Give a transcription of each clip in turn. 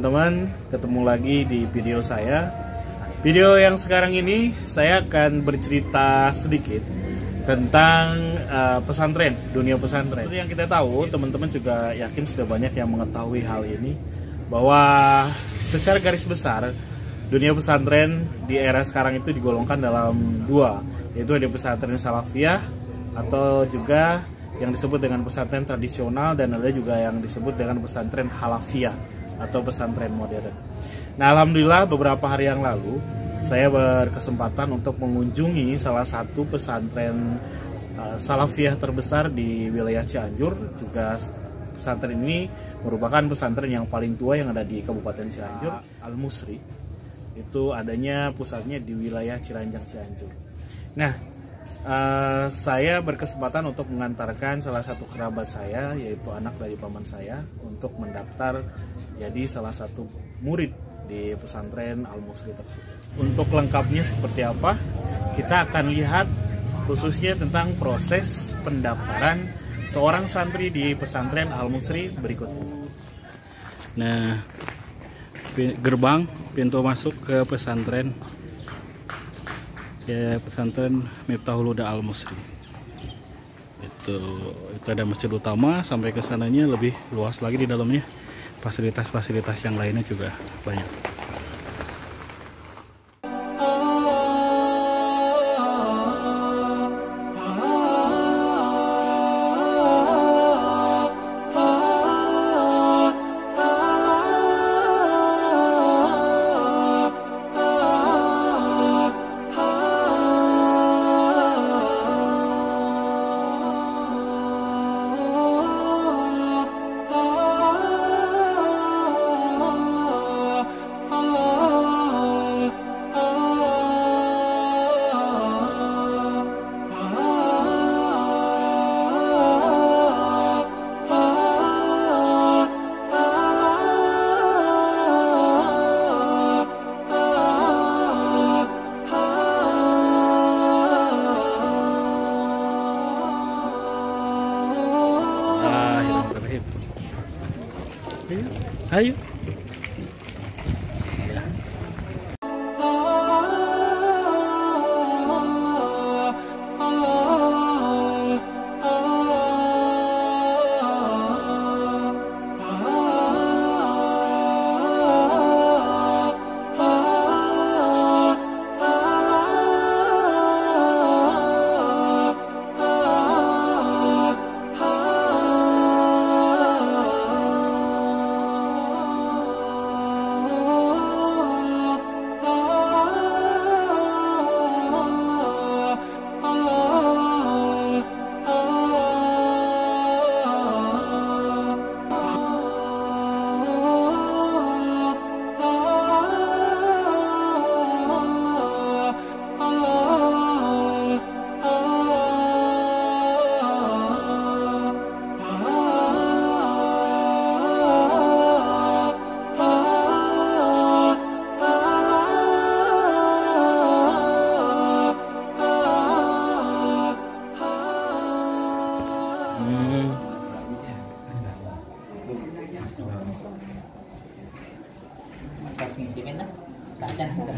Teman-teman ketemu lagi di video saya. Video yang sekarang ini saya akan bercerita sedikit tentang uh, pesantren, dunia pesantren. Seperti yang kita tahu, teman-teman juga yakin sudah banyak yang mengetahui hal ini bahwa secara garis besar dunia pesantren di era sekarang itu digolongkan dalam dua, yaitu ada pesantren salafiyah atau juga yang disebut dengan pesantren tradisional dan ada juga yang disebut dengan pesantren halafiyah atau pesantren modern. Nah, alhamdulillah beberapa hari yang lalu saya berkesempatan untuk mengunjungi salah satu pesantren uh, salafiyah terbesar di wilayah Cianjur. Juga pesantren ini merupakan pesantren yang paling tua yang ada di Kabupaten Cianjur, Al Musri. Itu adanya pusatnya di wilayah Ciranjang Cianjur. Nah, uh, saya berkesempatan untuk mengantarkan salah satu kerabat saya, yaitu anak dari paman saya, untuk mendaftar jadi salah satu murid di pesantren Al Musri tersebut. Untuk lengkapnya seperti apa, kita akan lihat khususnya tentang proses pendaftaran seorang santri di pesantren Al Musri berikut. Nah, gerbang pintu masuk ke pesantren ya pesantren Miftahul Huda Al Musri. Itu itu ada masjid utama sampai ke sananya lebih luas lagi di dalamnya fasilitas-fasilitas yang lainnya juga banyak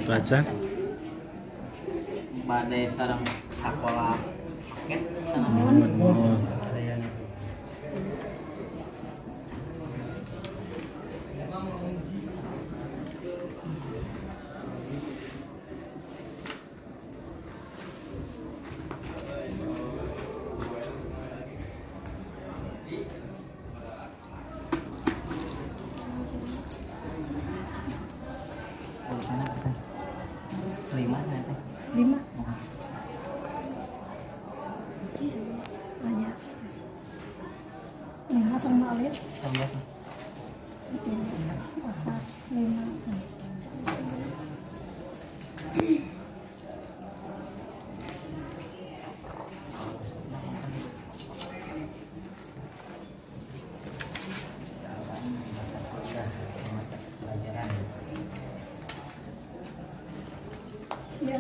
baca badai sarang sekolah. Paket lima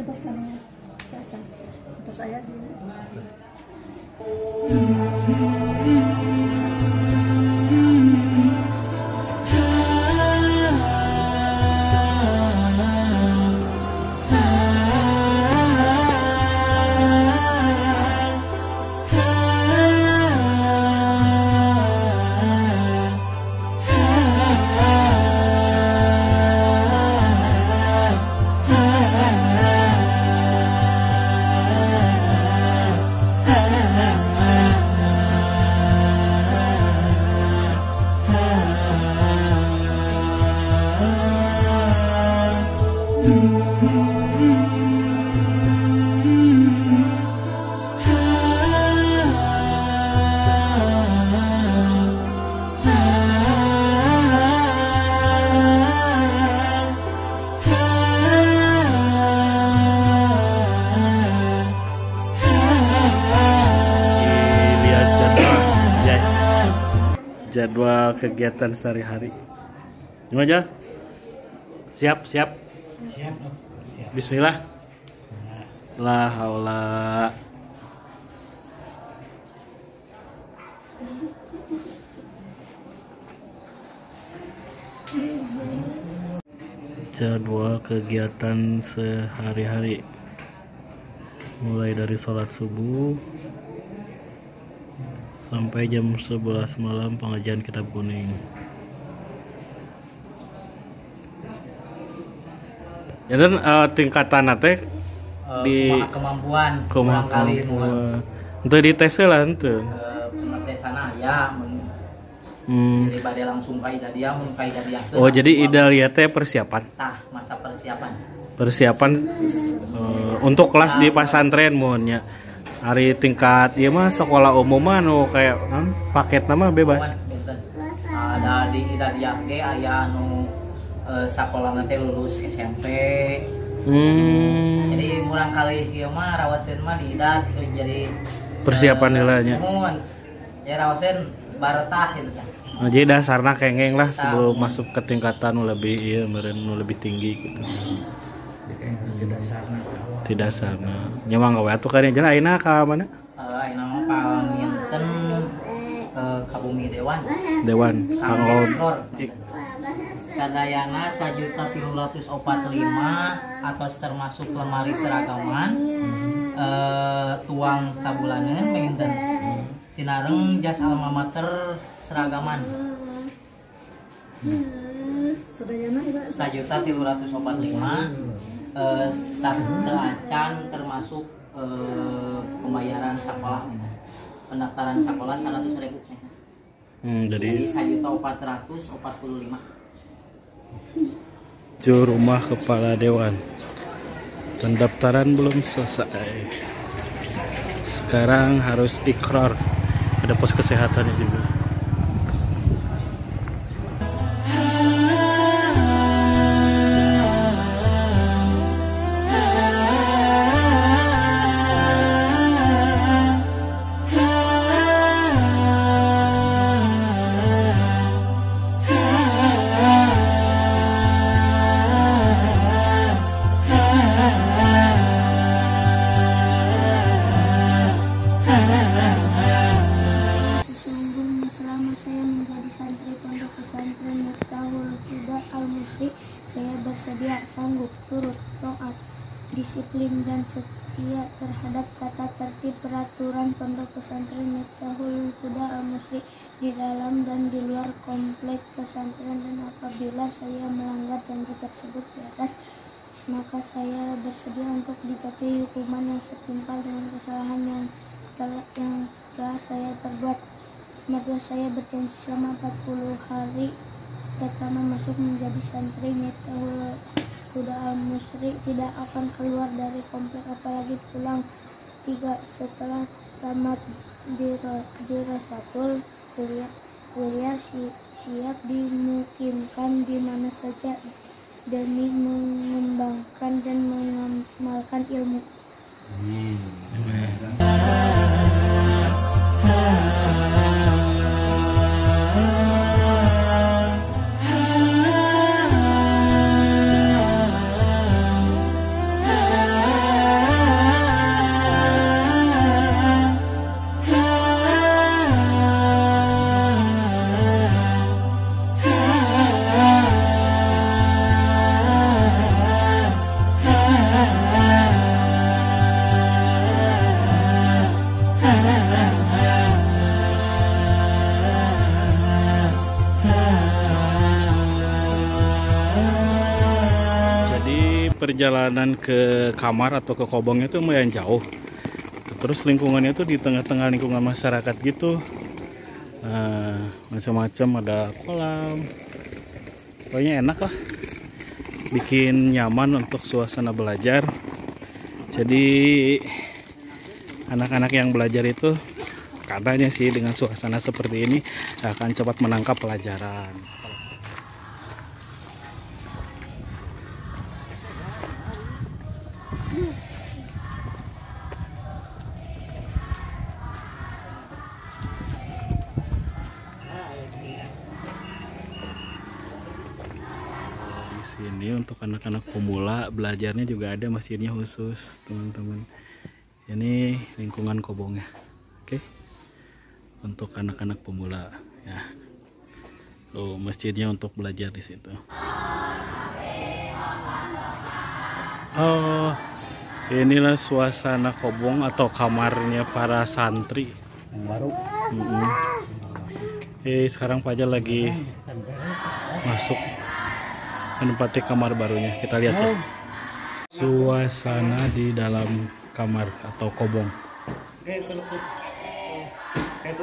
Iya untuk kalian baca kegiatan sehari-hari. Gimana aja siap siap. Siap. Siap. Bismillah. La haula. Jadwal kegiatan sehari-hari. Mulai dari sholat subuh sampai jam 11 malam pengajian kitab kuning. Ya dan eh, tingkatan teh Eh, Di- kemampuan kurang kali mulai untuk dites lah itu pengetesana ya hmm. jadi badai langsung kaidah dia mun kaidah dia oh jadi ideal ya teh persiapan? Tah masa persiapan. Persiapan eh, untuk kelas di pesantren mohonnya hari tingkat ya mah sekolah umum mah nu kayak non, paket nama bebas. Ada di ida dia ge aya anu eh, sakola nanti lulus SMP hmm, jadi murang kali ieu mah rawaseun mah di ida gitu jadi Persiapan eh, nilainya. mun. Ya rawaseun baretah gitu kan Nah, jadi dasarnya kengeng lah sebelum masuk ke tingkatan lebih iya meren lebih tinggi gitu tidak sana nyamang gawe atuh kan jalan ayeuna ka mana? Eh, ini mah paminten eh, kabumi dewan. Dewan. Kangol. sadayana sajuta tilu ratus opat lima atau termasuk lemari seragaman. Eh, tuang sabulaneun mainten tinareng jas alma mater seragaman. Juga sajuta tilu ratus opat lima. Eh, satu acan termasuk eh, pembayaran sekolah. Pendaftaran sekolah seratus ribu. Hmm, jadi jadi sajuta opat ratus opat puluh lima. Rumah kepala dewan. Pendaftaran belum selesai. Sekarang harus ikrar. Ada pos kesehatannya juga Miftahul Huda Al Musri, saya bersedia sanggup turut taat, disiplin dan setia terhadap tata tertib peraturan pondok pesantren Miftahul Huda Al Musri di dalam dan di luar komplek pesantren dan apabila saya melanggar janji tersebut di atas maka saya bersedia untuk dijatuhi hukuman yang setimpal dengan kesalahan yang telah, yang telah saya perbuat. Maka saya berjanji selama 40 hari pertama masuk menjadi santri Miftahul Huda al Musri tidak akan keluar dari komplek apalagi pulang tiga setelah tamat di, di Rasatul kuliah, kuliah si- siap dimungkinkan di mana saja demi mengembangkan dan mengamalkan ilmu. Jadi perjalanan ke kamar atau ke kobongnya itu lumayan jauh. Terus lingkungannya tuh di tengah-tengah lingkungan masyarakat gitu. Nah, macam-macam ada kolam. Pokoknya enak lah. Bikin nyaman untuk suasana belajar. Jadi anak-anak yang belajar itu katanya sih dengan suasana seperti ini akan cepat menangkap pelajaran. Untuk anak-anak pemula belajarnya juga ada masjidnya khusus teman-teman. Ini lingkungan kobongnya oke. Untuk anak-anak pemula ya. Tuh, masjidnya untuk belajar di situ. Oh inilah suasana kobong atau kamarnya para santri. Baru. Mm-mm. Eh sekarang Fajar lagi masuk menempati kamar barunya. Kita lihat ya. Suasana di dalam kamar atau kobong. kayak telepon kayak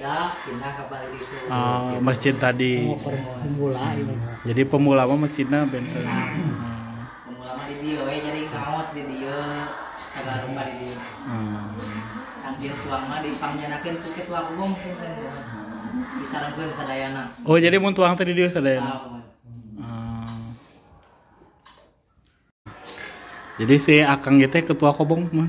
pindah ke itu Ah, masjid tadi. pemula ini Jadi pemula mah masjidnya benten. pemula mah di dia we jadi kaos di dia rupa di dia Hmm. tuang mah ku ketua umum punten sadayana Oh jadi mau tuang tadi dia sadaya. Ah, Ah. Jadi si Akang gitu ketua kobong mah.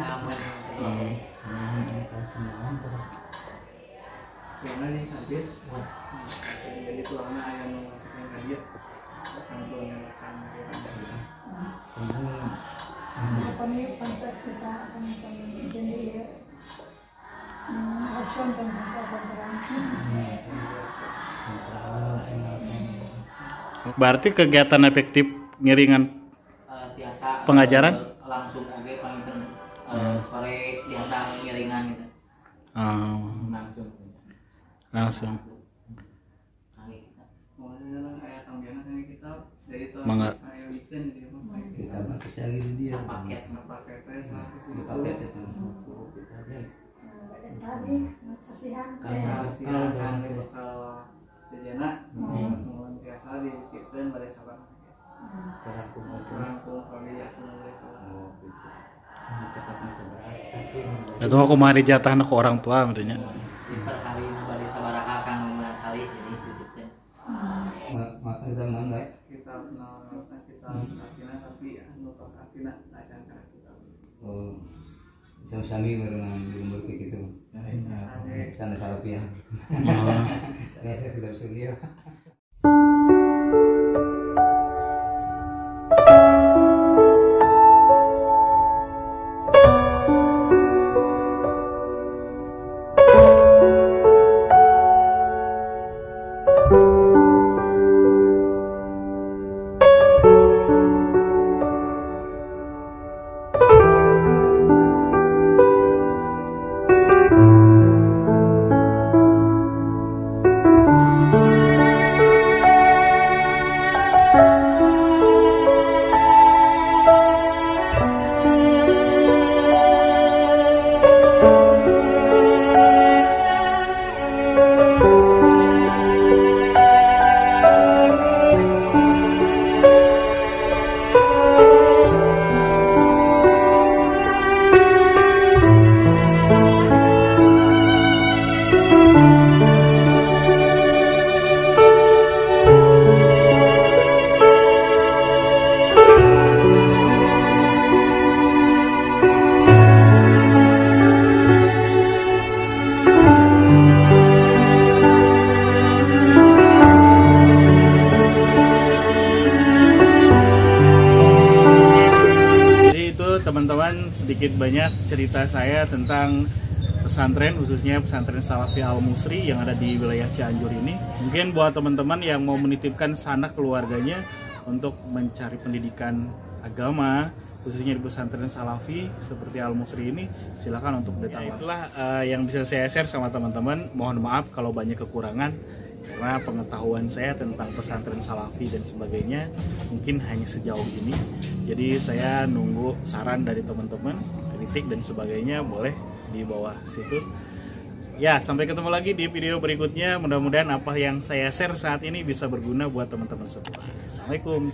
Berarti kegiatan efektif ngiringan Eh, biasa Pengajaran? eh, langsung oke panginten eh, sore biasa ngiringan gitu. Ah, langsung. Langsung. kali kita Mulanya kayak tampilan kita dari tahun Mangga. kita dia. Paket paket itu. Tadi kalau bekal jajana, mohon biasa dititipkan pada sahabat. terangkum itu Rangkum kami yakin dari sahabat. oh gitu. Cepat masuk berat kasih. Itu aku mari jatah ke orang tua maksudnya. Di per hari bari sabaraha kang ngomong kali. Jadi titipkeun masa kita mana ya Kita kenal kita sakina tapi anu tos sakina acan kana kita. oh merenang di umur kayak gitu. Sana salafi ya biasa kita bisa lihat cerita saya tentang pesantren khususnya pesantren Salafi Al Musri yang ada di wilayah Cianjur ini. Mungkin buat teman-teman yang mau menitipkan sanak keluarganya untuk mencari pendidikan agama khususnya di pesantren Salafi seperti Al Musri ini silakan untuk datang. Ya, itulah eh, yang bisa saya share sama teman-teman. Mohon maaf kalau banyak kekurangan karena pengetahuan saya tentang pesantren salafi dan sebagainya mungkin hanya sejauh ini jadi saya nunggu saran dari teman-teman kritik dan sebagainya boleh di bawah situ. Ya sampai ketemu lagi di video berikutnya. Mudah-mudahan apa yang saya share saat ini bisa berguna buat teman-teman semua. Assalamualaikum